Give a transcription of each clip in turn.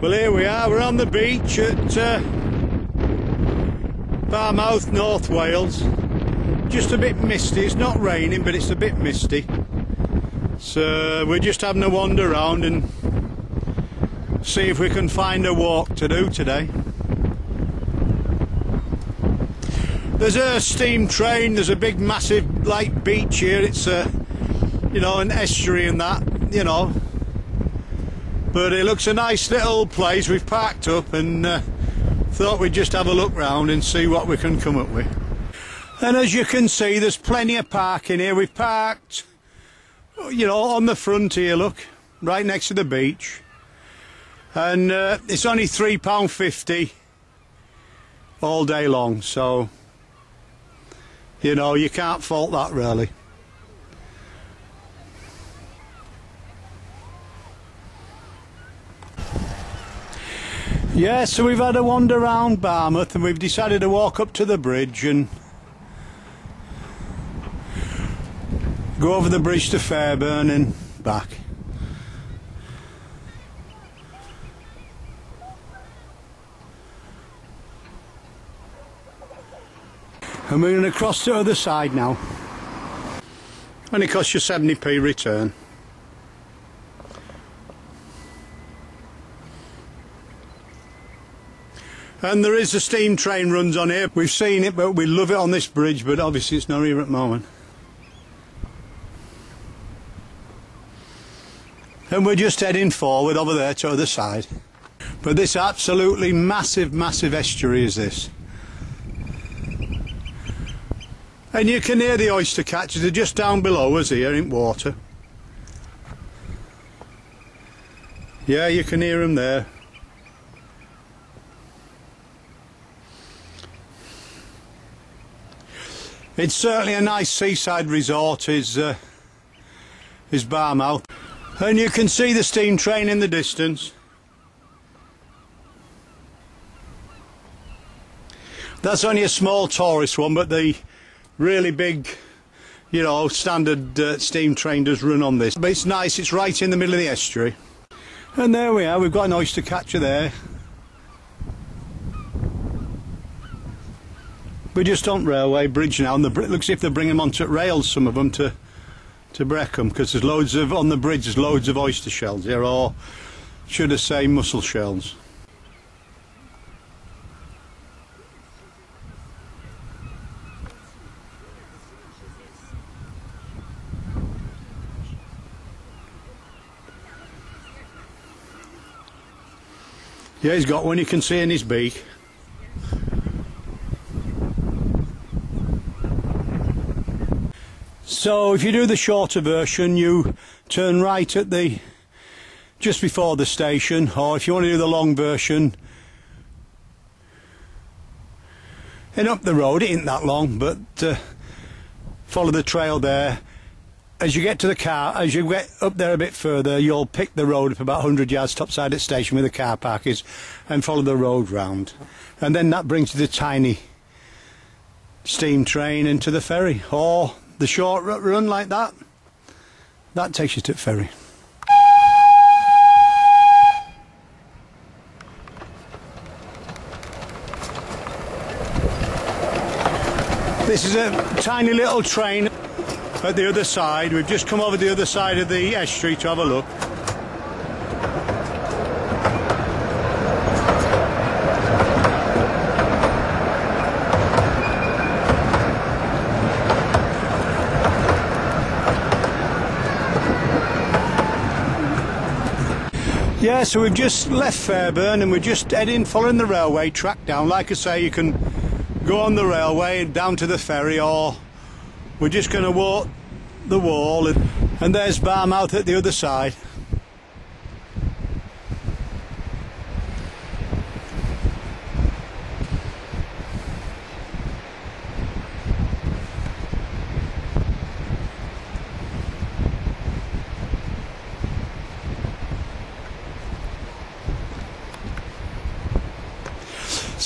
Well, here we are. We're on the beach at uh, Barmouth, North Wales. Just a bit misty. It's not raining, but it's a bit misty. So we're just having a wander around and see if we can find a walk to do today. There's a steam train. There's a big, massive, like beach here. It's a, you know, an estuary and that. You know, but it looks a nice little place. We've parked up and uh, thought we'd just have a look round and see what we can come up with. And as you can see, there's plenty of parking here. We've parked, you know, on the front here, look, right next to the beach. And uh, it's only £3.50 all day long, so, you know, you can't fault that really. Yeah, so we've had a wander around Barmouth and we've decided to walk up to the bridge and go over the bridge to Fairbourne and back. And we're going to cross to the other side now. And it costs you 70p return. And there is a steam train runs on here. We've seen it, but we love it on this bridge, but obviously it's not here at the moment. And we're just heading forward over there to the other side. But this absolutely massive, massive estuary is this. And you can hear the oyster catchers, they're just down below us here in water. Yeah, you can hear them there. It's certainly a nice seaside resort is uh, is Barmouth. And you can see the steam train in the distance. That's only a small tourist one but the really big you know standard uh, steam train does run on this. But it's nice it's right in the middle of the estuary. And there we are we've got an oyster catcher there We're just on Railway Bridge now, and the looks as if they're bringing them onto rails, some of them, to to Brecon, because there's loads of, on the bridge, there's loads of oyster shells here, or should I say mussel shells. Yeah, he's got one you can see in his beak. So if you do the shorter version you turn right at the just before the station or if you want to do the long version and up the road. It ain't that long but uh, follow the trail there. As you get to the car as you get up there a bit further you'll pick the road up about 100 yards topside at station where the car park is and follow the road round. And then that brings you the tiny steam train into the ferry or the short run like that, that takes you to ferry. This is a tiny little train at the other side. We've just come over the other side of the estuary to have a look. Yeah, so we've just left Fairbourne and we're just heading, following the railway track down. Like I say, you can go on the railway down to the ferry or we're just going to walk the wall and, and there's Barmouth at the other side.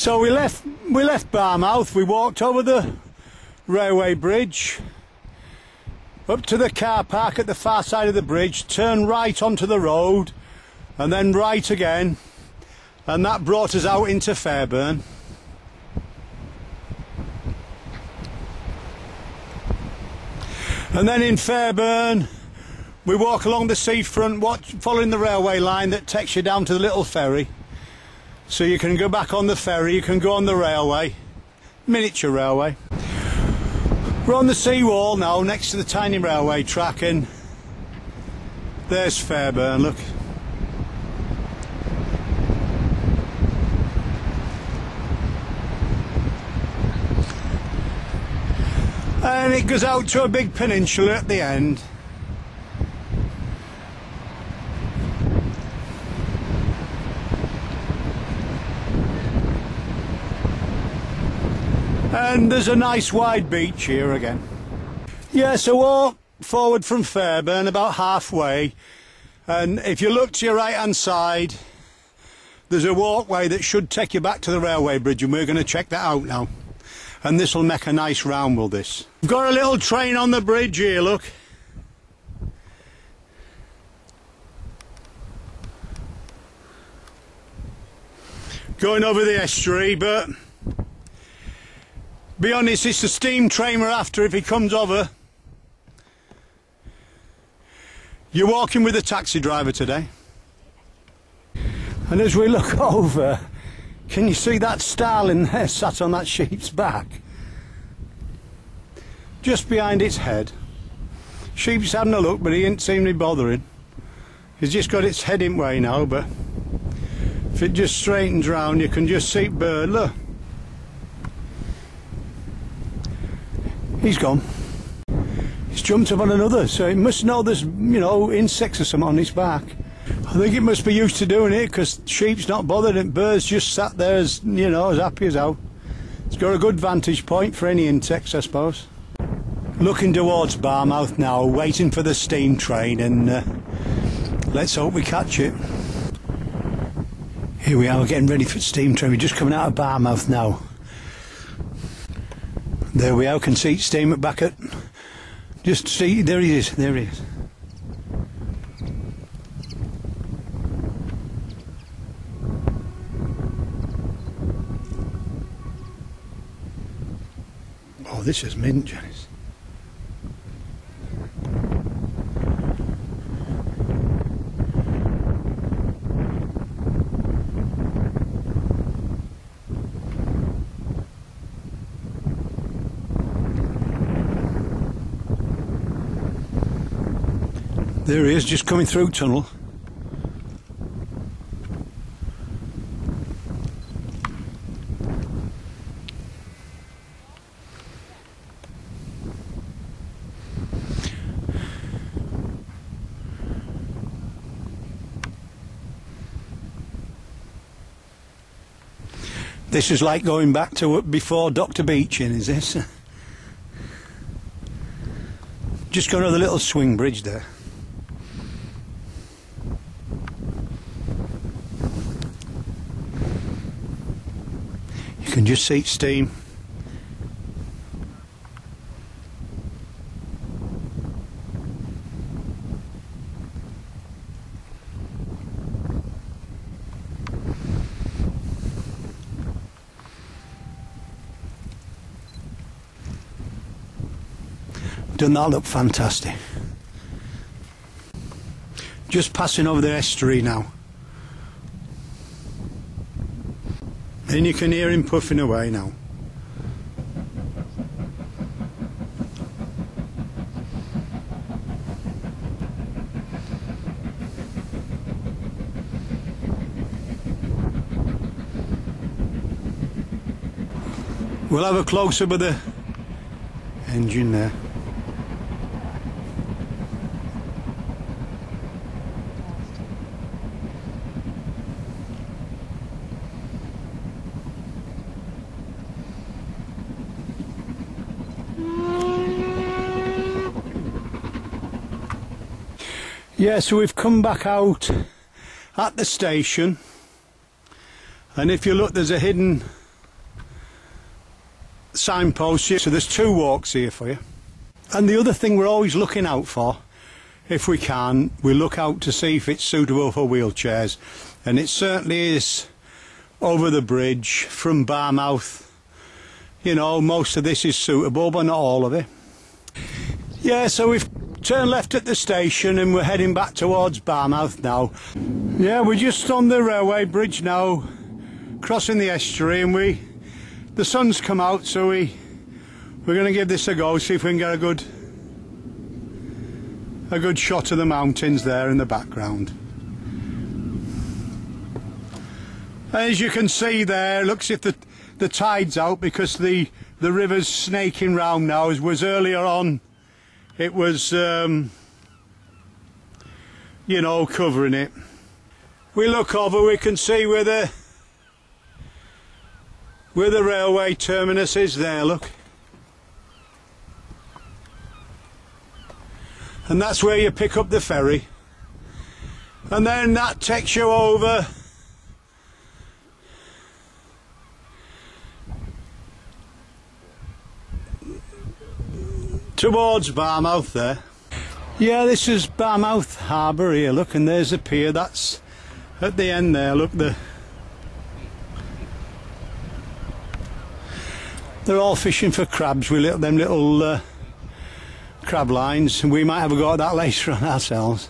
So we left we left Barmouth, we walked over the railway bridge up to the car park at the far side of the bridge, turned right onto the road and then right again And that brought us out into Fairbourne. And then in Fairbourne, we walk along the seafront, watch, following the railway line that takes you down to the little ferry. So you can go back on the ferry, you can go on the railway, miniature railway. We're on the seawall now, next to the tiny railway track, and there's Fairbourne, look. And it goes out to a big peninsula at the end. And there's a nice wide beach here again. Yeah, so walk forward from Fairbourne about halfway and if you look to your right hand side there's a walkway that should take you back to the railway bridge and we're going to check that out now and this will make a nice round will this. We've got a little train on the bridge here look going over the estuary but be honest, it's the steam train we're after if he comes over. You're walking with a taxi driver today. And as we look over, can you see that starling there sat on that sheep's back? Just behind its head. Sheep's having a look, but he ain't seem to bothering. He's just got its head in way now, but if it just straightens round, you can just see bird. Look. He's gone. He's jumped up on another, so it must know there's, you know, insects or something on his back. I think it must be used to doing it because sheep's not bothered and birds just sat there as, you know, as happy as how. It's got a good vantage point for any insects, I suppose. Looking towards Barmouth now, waiting for the steam train and uh, let's hope we catch it. Here we are, getting ready for the steam train. We're just coming out of Barmouth now. There we are, can see steam back at. Just see, there he is, there he is. Oh, this is mint, Janice. There he is, just coming through tunnel. This is like going back to before Dr. Beeching, is this? Just going another little swing bridge there. Can just see steam. Doesn't that look fantastic? Just passing over the estuary now. And you can hear him puffing away now. We'll have a close up of the engine there. Yeah, so we've come back out at the station and if you look there's a hidden signpost here so there's two walks here for you and the other thing we're always looking out for if we can we look out to see if it's suitable for wheelchairs and it certainly is over the bridge from Barmouth. You know, most of this is suitable, but not all of it. Yeah, so we've turned left at the station and we're heading back towards Barmouth now. Yeah, we're just on the railway bridge now, crossing the estuary, and we the sun's come out, so we we're going to give this a go, see if we can get a good a good shot of the mountains there in the background. As you can see there, looks if the the tide's out because the the river's snaking round now. As was earlier on, it was um, you know covering it. We look over, we can see where the where the railway terminus is there. Look. and that's where you pick up the ferry and then that takes you over towards Barmouth there yeah this is Barmouth Harbour here look and there's a pier that's at the end there look the they're all fishing for crabs with little, them little uh, crab lines. We might have a go at that later on ourselves.